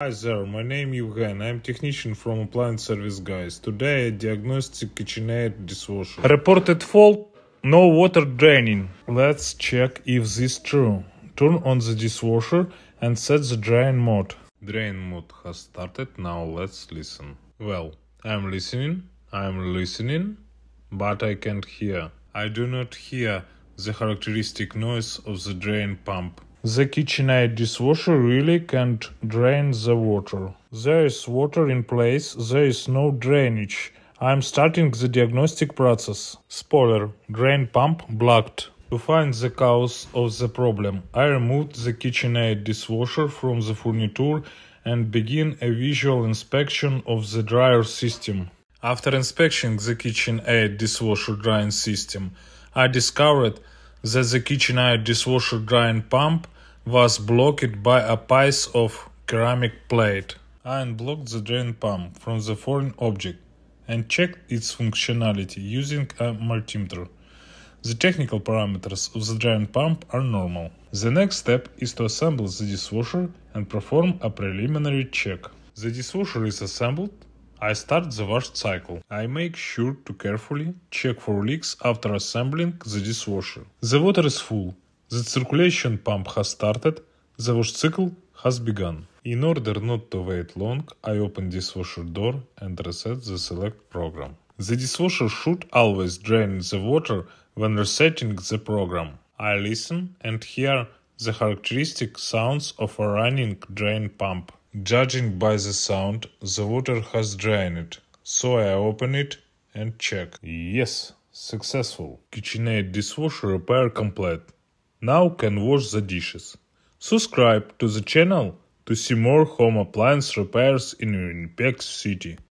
Hi there, my name Evgen. I'm technician from Appliance Service Guys. Today I diagnostic KitchenAid dishwasher. Reported fault, no water draining. Let's check if this true. Turn on the dishwasher and set the drain mode. Drain mode has started, now let's listen. Well, I'm listening, I'm listening, but I can't hear. I do not hear the characteristic noise of the drain pump. The KitchenAid dishwasher really can't drain the water. There is water in place, there is no drainage. I'm starting the diagnostic process. Spoiler, drain pump blocked. To find the cause of the problem, I removed the KitchenAid dishwasher from the furniture and begin a visual inspection of the drain system. After inspecting the KitchenAid dishwasher drain system, I discovered that the KitchenAid dishwasher drain pump was blocked by a piece of ceramic plate. I unblocked the drain pump from the foreign object and checked its functionality using a multimeter. The technical parameters of the drain pump are normal. The next step is to assemble the dishwasher and perform a preliminary check. The dishwasher is assembled I start the wash cycle. I make sure to carefully check for leaks after assembling the dishwasher. The water is full. The circulation pump has started. The wash cycle has begun. In order not to wait long, I open dishwasher door and reset the select program. The dishwasher should always drain the water when resetting the program. I listen and hear the characteristic sounds of a running drain pump. Judging by the sound, the water has drained, so I open it and check. Yes, successful. KitchenAid dishwasher repair complete. Now can wash the dishes. Subscribe to the channel to see more home appliance repairs in Winnipeg City.